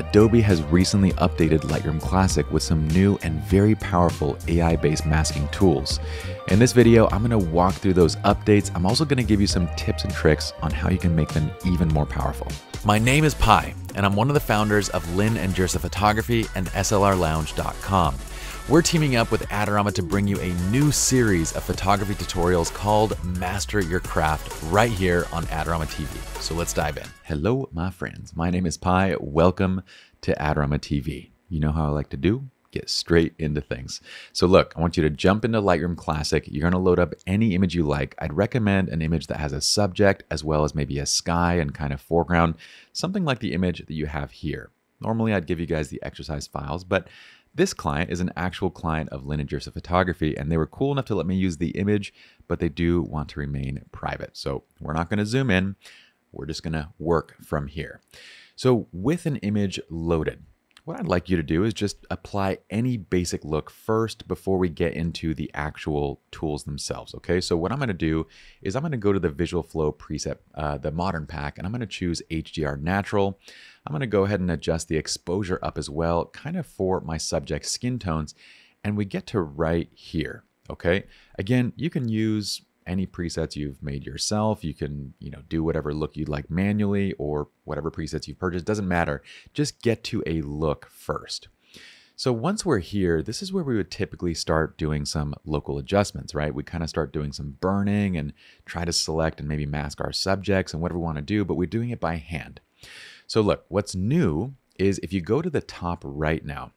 Adobe has recently updated Lightroom Classic with some new and very powerful AI based masking tools. In this video, I'm going to walk through those updates. I'm also going to give you some tips and tricks on how you can make them even more powerful. My name is Pye, and I'm one of the founders of Lin and Jirsa Photography and SLRLounge.com. We're teaming up with Adorama to bring you a new series of photography tutorials called Master Your Craft right here on Adorama TV. So let's dive in. Hello, my friends. My name is Pye. Welcome to Adorama TV. You know how I like to do? Get straight into things. So, look, I want you to jump into Lightroom Classic. You're going to load up any image you like. I'd recommend an image that has a subject as well as maybe a sky and kind of foreground, something like the image that you have here. Normally, I'd give you guys the exercise files, but this client is an actual client of Jirsa Photography, and they were cool enough to let me use the image, but they do want to remain private. So we're not going to zoom in. We're just going to work from here. So with an image loaded, what I'd like you to do is just apply any basic look first before we get into the actual tools themselves. Okay, so what I'm going to do is I'm going to go to the Visual Flow preset, uh, the modern pack, and I'm going to choose HDR Natural. I'm going to go ahead and adjust the exposure up as well, kind of for my subject skin tones. And we get to right here. Okay, again, you can use any presets you've made yourself. You can, you know, do whatever look you'd like manually or whatever presets you've purchased, doesn't matter. Just get to a look first. So once we're here, this is where we would typically start doing some local adjustments, right? We kind of start doing some burning and try to select and maybe mask our subjects and whatever we want to do, but we're doing it by hand. So look, what's new is if you go to the top right now,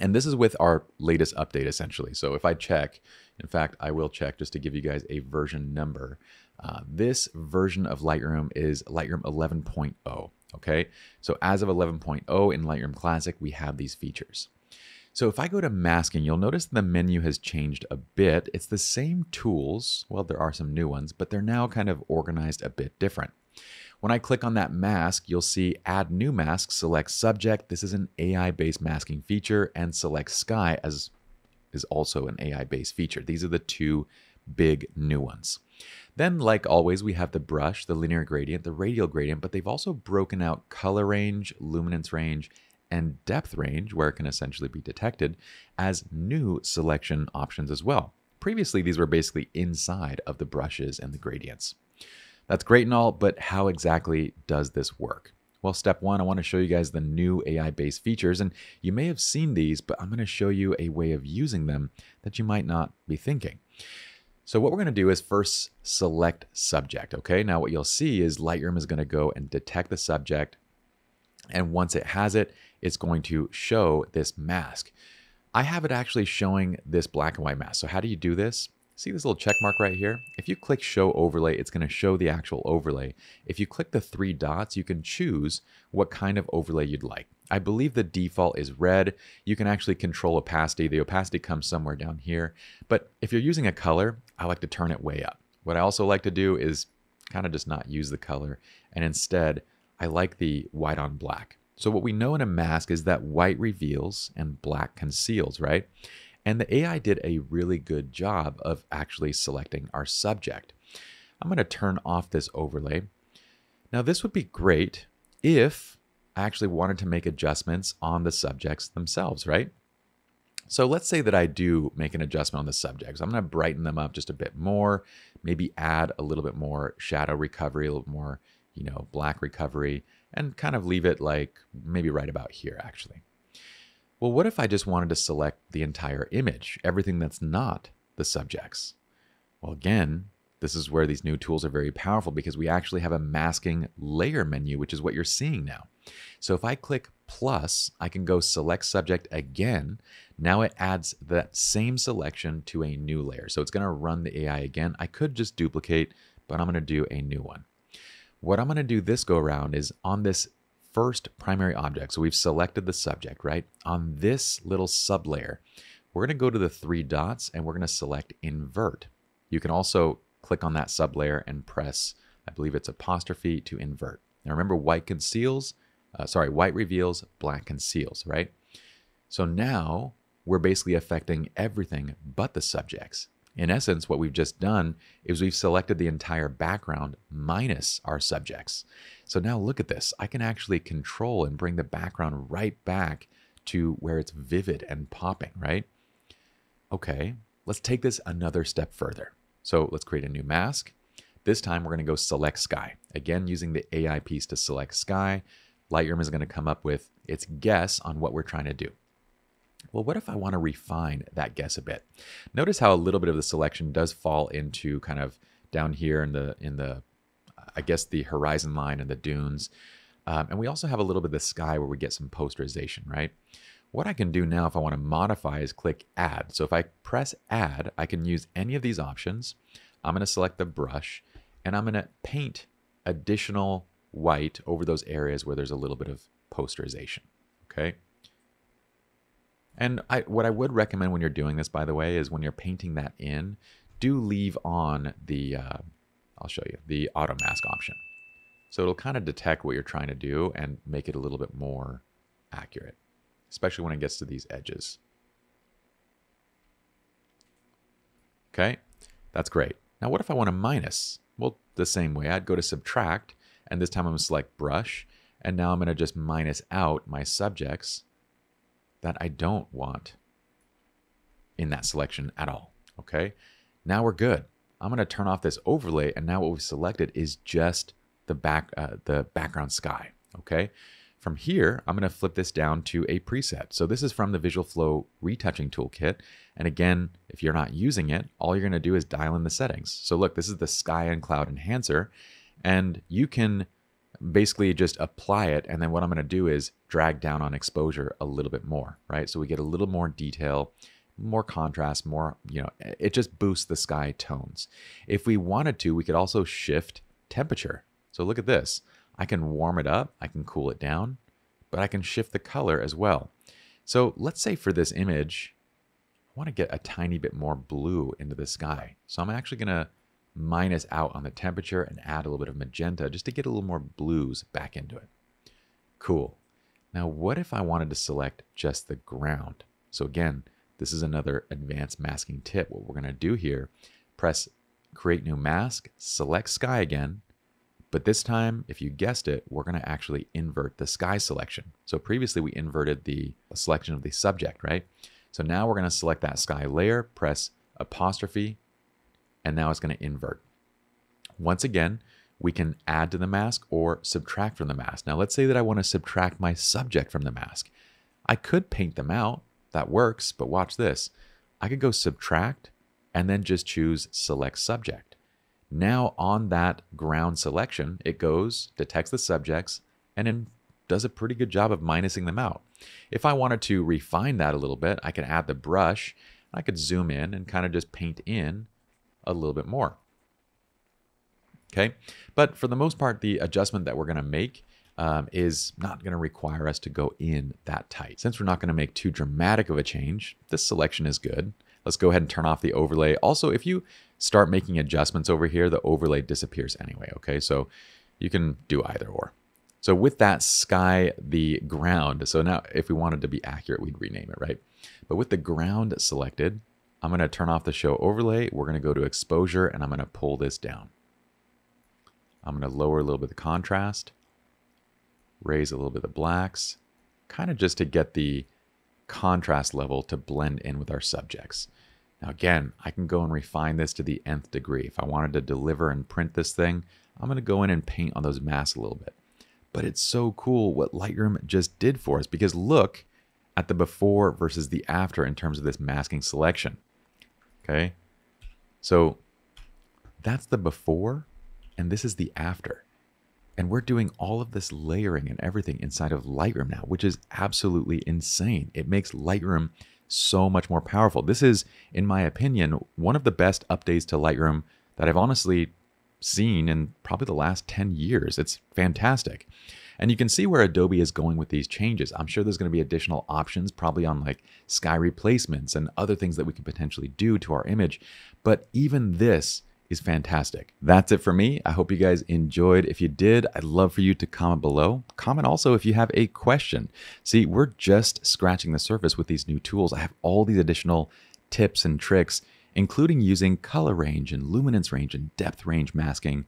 and this is with our latest update essentially. So if I check, in fact, I will check just to give you guys a version number. Uh, this version of Lightroom is Lightroom 11.0. Okay, so as of 11.0 in Lightroom Classic, we have these features. So if I go to masking, you'll notice the menu has changed a bit. It's the same tools. Well, there are some new ones, but they're now kind of organized a bit different. When I click on that mask, you'll see add new mask, select subject. This is an AI based masking feature and select sky as is also an AI based feature. These are the two big new ones. Then, like always, we have the brush, the linear gradient, the radial gradient, but they've also broken out color range, luminance range, and depth range, where it can essentially be detected, as new selection options as well. Previously, these were basically inside of the brushes and the gradients. That's great and all, but how exactly does this work? Well, step one, I want to show you guys the new AI based features. And you may have seen these, but I'm going to show you a way of using them that you might not be thinking. So, what we're going to do is first select subject. Okay, now what you'll see is Lightroom is going to go and detect the subject. And once it has it, it's going to show this mask. I have it actually showing this black and white mask. So, how do you do this? See this little check mark right here? If you click show overlay, it's going to show the actual overlay. If you click the three dots, you can choose what kind of overlay you'd like. I believe the default is red. You can actually control opacity. The opacity comes somewhere down here. But if you're using a color, I like to turn it way up. What I also like to do is kind of just not use the color. And instead, I like the white on black. So what we know in a mask is that white reveals and black conceals, right? And the AI did a really good job of actually selecting our subject. I'm going to turn off this overlay. Now, this would be great if I actually wanted to make adjustments on the subjects themselves, right? So let's say that I do make an adjustment on the subjects. I'm going to brighten them up just a bit more, maybe add a little bit more shadow recovery, a little more, you know, black recovery, and kind of leave it like maybe right about here, actually. Well, what if I just wanted to select the entire image, everything that's not the subjects? Well, again, this is where these new tools are very powerful because we actually have a masking layer menu, which is what you're seeing now. So if I click plus, I can go select subject again. Now it adds that same selection to a new layer. So it's going to run the AI again. I could just duplicate, but I'm going to do a new one. What I'm going to do this go around is on this first primary object. So we've selected the subject, right? On this little sublayer, we're going to go to the three dots and we're going to select invert. You can also click on that sublayer and press, I believe it's apostrophe to invert. Now remember, white conceals, uh, sorry, white reveals, black conceals, right? So now we're basically affecting everything but the subjects. In essence, what we've just done is we've selected the entire background minus our subjects. So now look at this. I can actually control and bring the background right back to where it's vivid and popping, right? Okay, let's take this another step further. So let's create a new mask. This time we're going to go select sky. Again, using the AI piece to select sky, Lightroom is going to come up with its guess on what we're trying to do. Well, what if I want to refine that guess a bit? Notice how a little bit of the selection does fall into kind of down here in the in the I guess the horizon line and the dunes. Um, and we also have a little bit of the sky where we get some posterization, right? What I can do now if I want to modify is click add. So if I press add, I can use any of these options. I'm going to select the brush and I'm going to paint additional white over those areas where there's a little bit of posterization, okay? And I, what I would recommend when you're doing this, by the way, is when you're painting that in, do leave on the, uh, I'll show you, the auto mask option. So it'll kind of detect what you're trying to do and make it a little bit more accurate, especially when it gets to these edges. Okay, that's great. Now what if I want to minus? Well, the same way, I'd go to subtract, and this time I'm going to select brush, and now I'm going to just minus out my subjects that I don't want in that selection at all. Okay, now we're good. I'm going to turn off this overlay, and now what we've selected is just the back uh, the background sky. Okay, from here I'm going to flip this down to a preset. So this is from the Visual Flow retouching toolkit, and again, if you're not using it, all you're going to do is dial in the settings. So look, this is the sky and cloud enhancer, and you can basically just apply it. And then what I'm going to do is drag down on exposure a little bit more, right? So we get a little more detail, more contrast, more, you know, it just boosts the sky tones. If we wanted to, we could also shift temperature. So look at this. I can warm it up, I can cool it down, but I can shift the color as well. So let's say for this image, I want to get a tiny bit more blue into the sky. So I'm actually going to minus out on the temperature and add a little bit of magenta just to get a little more blues back into it. Cool. Now, what if I wanted to select just the ground? So again, this is another advanced masking tip. What we're going to do here, press create new mask, select sky again, but this time, if you guessed it, we're going to actually invert the sky selection. So previously we inverted the selection of the subject, right? So now we're going to select that sky layer, press apostrophe and now it's going to invert. Once again, we can add to the mask or subtract from the mask. Now, let's say that I want to subtract my subject from the mask. I could paint them out. That works, but watch this. I could go subtract and then just choose select subject. Now on that ground selection, it goes, detects the subjects, and then does a pretty good job of minusing them out. If I wanted to refine that a little bit, I could add the brush. I could zoom in and kind of just paint in a little bit more. Okay, but for the most part, the adjustment that we're going to make um, is not going to require us to go in that tight. Since we're not going to make too dramatic of a change, this selection is good. Let's go ahead and turn off the overlay. Also, if you start making adjustments over here, the overlay disappears anyway, okay? So you can do either or. So with that sky, the ground, so now if we wanted to be accurate, we'd rename it, right? But with the ground selected, I'm going to turn off the show overlay. We're going to go to exposure and I'm going to pull this down. I'm going to lower a little bit the contrast, raise a little bit of the blacks, kind of just to get the contrast level to blend in with our subjects. Now again, I can go and refine this to the nth degree. If I wanted to deliver and print this thing, I'm going to go in and paint on those masks a little bit. But it's so cool what Lightroom just did for us because look at the before versus the after in terms of this masking selection. Okay. So that's the before, and this is the after. And we're doing all of this layering and everything inside of Lightroom now, which is absolutely insane. It makes Lightroom so much more powerful. This is, in my opinion, one of the best updates to Lightroom that I've honestly seen in probably the last 10 years. It's fantastic. And you can see where Adobe is going with these changes. I'm sure there's going to be additional options, probably on like sky replacements and other things that we could potentially do to our image. But even this is fantastic. That's it for me. I hope you guys enjoyed. If you did, I'd love for you to comment below. Comment also if you have a question. See, we're just scratching the surface with these new tools. I have all these additional tips and tricks including using color range and luminance range and depth range masking.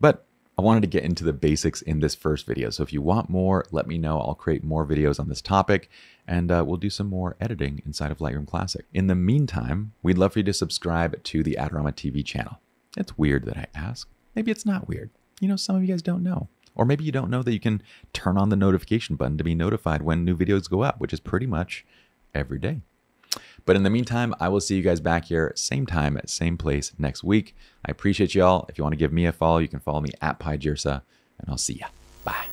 But I wanted to get into the basics in this first video. So if you want more, let me know. I'll create more videos on this topic and uh, we'll do some more editing inside of Lightroom Classic. In the meantime, we'd love for you to subscribe to the Adorama TV channel. It's weird that I ask. Maybe it's not weird. You know, some of you guys don't know. Or maybe you don't know that you can turn on the notification button to be notified when new videos go up, which is pretty much every day. But in the meantime, I will see you guys back here, same time, at same place next week. I appreciate y'all. If you want to give me a follow, you can follow me at PyeJirsa, and I'll see ya. Bye.